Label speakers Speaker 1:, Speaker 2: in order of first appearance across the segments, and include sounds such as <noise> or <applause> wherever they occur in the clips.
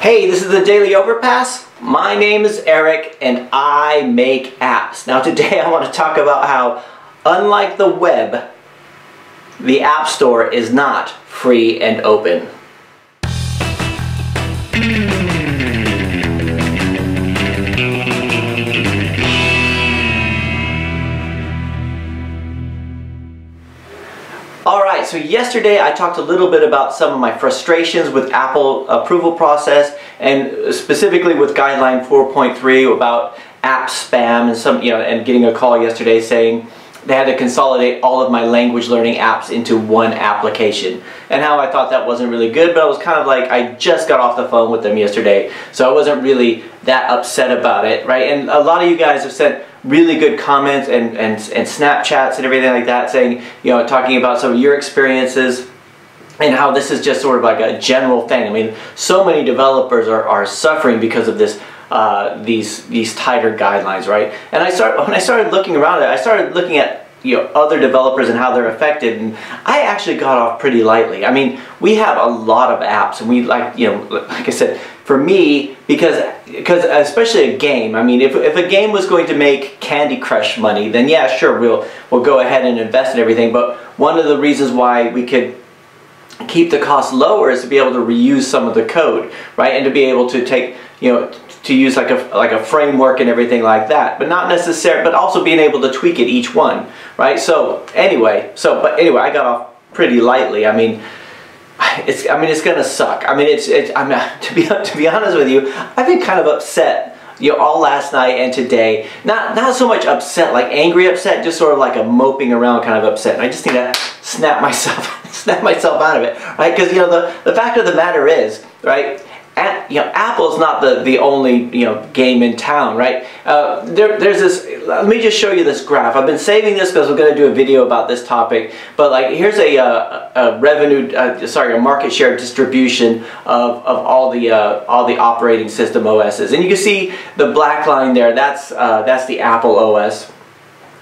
Speaker 1: Hey, this is the Daily Overpass. My name is Eric and I make apps. Now today I want to talk about how, unlike the web, the App Store is not free and open. So yesterday I talked a little bit about some of my frustrations with Apple approval process and specifically with guideline 4.3 about app spam and some you know and getting a call yesterday saying they had to consolidate all of my language learning apps into one application and how I thought that wasn't really good but I was kind of like I just got off the phone with them yesterday so I wasn't really that upset about it right? And a lot of you guys have sent really good comments and, and, and Snapchats and everything like that saying, you know, talking about some of your experiences and how this is just sort of like a general thing. I mean, so many developers are, are suffering because of this uh, these these tighter guidelines, right? And I start when I started looking around it, I started looking at you know other developers and how they're affected, and I actually got off pretty lightly. I mean, we have a lot of apps, and we like you know, like I said, for me because because especially a game I mean if, if a game was going to make Candy Crush money then yeah sure we'll we'll go ahead and invest in everything but one of the reasons why we could keep the cost lower is to be able to reuse some of the code right and to be able to take you know to use like a like a framework and everything like that but not necessarily, but also being able to tweak it each one right? So anyway so but anyway I got off pretty lightly I mean it's I mean it's gonna suck. I mean it's I'm not, <laughs> to be to be honest with you, I've been kind of upset you know all last night and today. Not not so much upset like angry upset, just sort of like a moping around kind of upset. And I just need to snap <laughs> myself snap myself out of it, right? Because you know the the fact of the matter is, right? You know, Apple's not the, the only, you know, game in town, right? Uh, there, there's this, let me just show you this graph. I've been saving this because we're going to do a video about this topic, but like here's a, uh, a revenue, uh, sorry, a market share distribution of, of all the uh, all the operating system OSs. And you can see the black line there, that's, uh, that's the Apple OS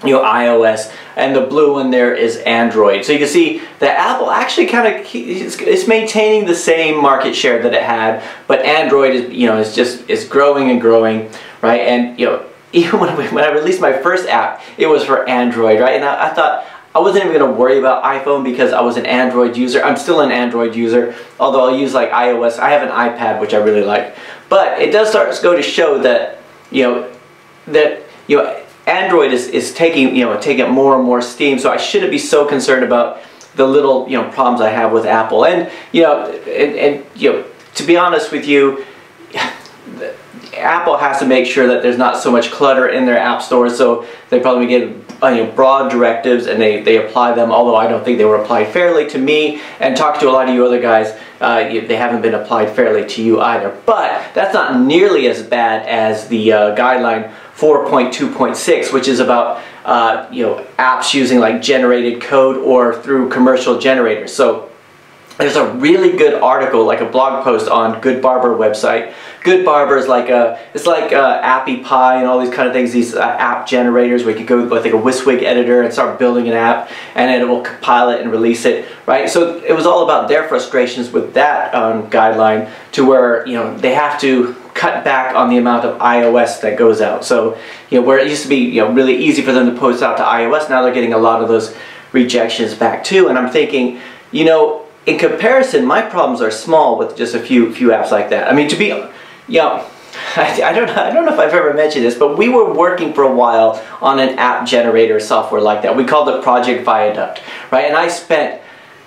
Speaker 1: you know, iOS, and the blue one there is Android. So you can see that Apple actually kind of is maintaining the same market share that it had, but Android is, you know, is just is growing and growing, right? And you know, <laughs> even when, when I released my first app, it was for Android, right? And I, I thought I wasn't even going to worry about iPhone because I was an Android user. I'm still an Android user, although I'll use like iOS. I have an iPad, which I really like. But it does start to go to show that, you know, that, you know, Android is, is taking, you know, taking more and more steam, so I shouldn't be so concerned about the little, you know, problems I have with Apple. And, you know, and, and you know, to be honest with you, Apple has to make sure that there's not so much clutter in their app store, so they probably get uh, you know, broad directives and they, they apply them, although I don't think they were applied fairly to me, and talk to a lot of you other guys, uh, you, they haven't been applied fairly to you either. But that's not nearly as bad as the uh, guideline 4.2.6, which is about uh, you know apps using like generated code or through commercial generators. So there's a really good article, like a blog post on GoodBarber website. GoodBarber is like a, it's like uh, Appy Pie and all these kind of things, these uh, app generators where you could go with like a WYSIWYG editor and start building an app and it will compile it and release it, right? So it was all about their frustrations with that um, guideline to where, you know, they have to cut back on the amount of iOS that goes out. So, you know, where it used to be, you know, really easy for them to post out to iOS, now they're getting a lot of those rejections back too. And I'm thinking, you know, in comparison, my problems are small with just a few few apps like that. I mean, to be, you know, <laughs> I, I, don't I don't know if I've ever mentioned this, but we were working for a while on an app generator software like that. We called it Project Viaduct, right? And I spent,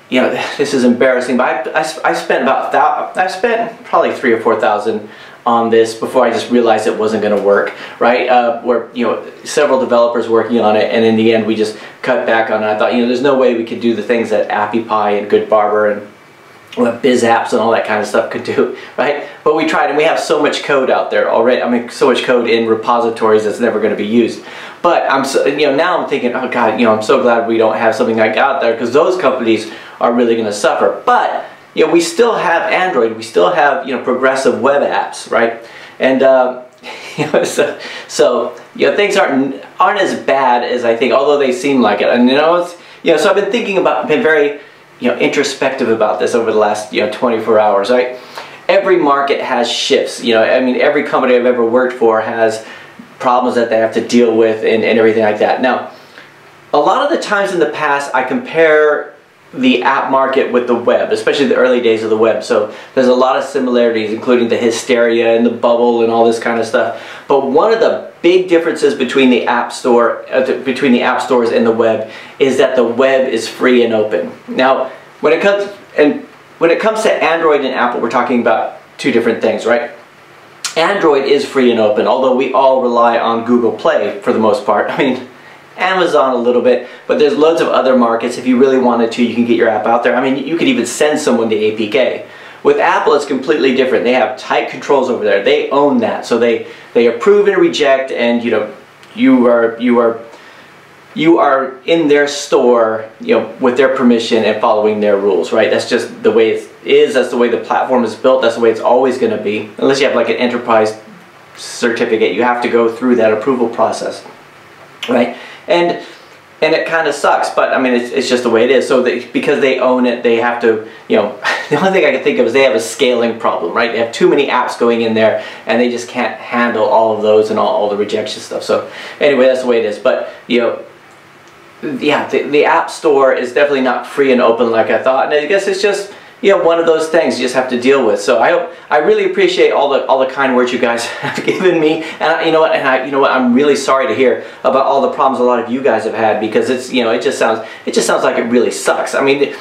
Speaker 1: you know, <sighs> this is embarrassing, but I, I, I spent about I spent probably three or four thousand on this before I just realized it wasn't going to work, right? Uh, where, you know, several developers working on it, and in the end we just cut back on it. I thought, you know, there's no way we could do the things that Appy Pie and GoodBarber and what Biz Apps and all that kind of stuff could do, <laughs> right? But we tried, and we have so much code out there already. I mean, so much code in repositories that's never going to be used. But I'm, so, you know, now I'm thinking, oh God, you know, I'm so glad we don't have something like out there because those companies are really going to suffer. But you know, we still have Android, we still have, you know, progressive web apps, right? And, um, <laughs> know, so, so, you know, things aren't, aren't as bad as I think, although they seem like it. And, you know, it's, you know, so I've been thinking about, been very, you know, introspective about this over the last, you know, 24 hours, right? every market has shifts. You know, I mean, every company I've ever worked for has problems that they have to deal with and, and everything like that. Now, a lot of the times in the past, I compare the app market with the web, especially the early days of the web. So there's a lot of similarities, including the hysteria and the bubble and all this kind of stuff. But one of the big differences between the app store, uh, between the app stores and the web, is that the web is free and open. Now, when it comes and when it comes to Android and Apple, we're talking about two different things, right? Android is free and open, although we all rely on Google Play for the most part. <laughs> I mean, Amazon a little bit, but there's loads of other markets. If you really wanted to, you can get your app out there. I mean, you could even send someone the APK. With Apple, it's completely different. They have tight controls over there. They own that. So they, they approve and reject and, you know, you are, you are, you are in their store, you know, with their permission and following their rules, right? That's just the way it is. That's the way the platform is built. That's the way it's always going to be. Unless you have like an enterprise certificate, you have to go through that approval process, right? and and it kind of sucks, but I mean, it's, it's just the way it is. So they, because they own it, they have to, you know, <laughs> the only thing I can think of is they have a scaling problem, right? They have too many apps going in there and they just can't handle all of those and all, all the rejection stuff. So anyway, that's the way it is. But, you know, yeah, the, the App Store is definitely not free and open like I thought. And I guess it's just, you know, one of those things you just have to deal with. So I I really appreciate all the all the kind words you guys <laughs> have given me, and I, you know what, and I, you know what, I'm really sorry to hear about all the problems a lot of you guys have had because it's, you know, it just sounds, it just sounds like it really sucks. I mean,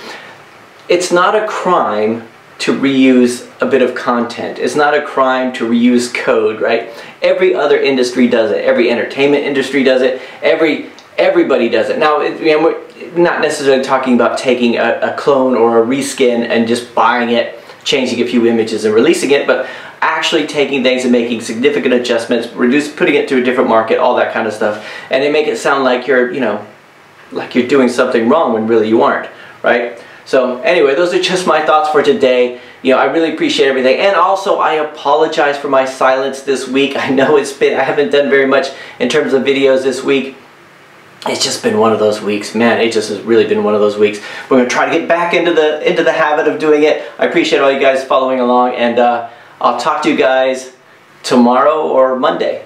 Speaker 1: it's not a crime to reuse a bit of content. It's not a crime to reuse code, right? Every other industry does it. Every entertainment industry does it. Every everybody does it. Now, it, you know, we're not necessarily talking about taking a, a, clone or a reskin and just buying it, changing a few images and releasing it, but actually taking things and making significant adjustments, reduce, putting it to a different market, all that kind of stuff. And they make it sound like you're, you know, like you're doing something wrong when really you aren't, right? So anyway, those are just my thoughts for today. You know, I really appreciate everything. And also, I apologize for my silence this week. <laughs> I know it's been, I haven't done very much in terms of videos this week it's just been one of those weeks. Man it just has really been one of those weeks. We're to try to get back into the into the habit of doing it. I appreciate all you guys following along and uh, i'll talk to you guys tomorrow or monday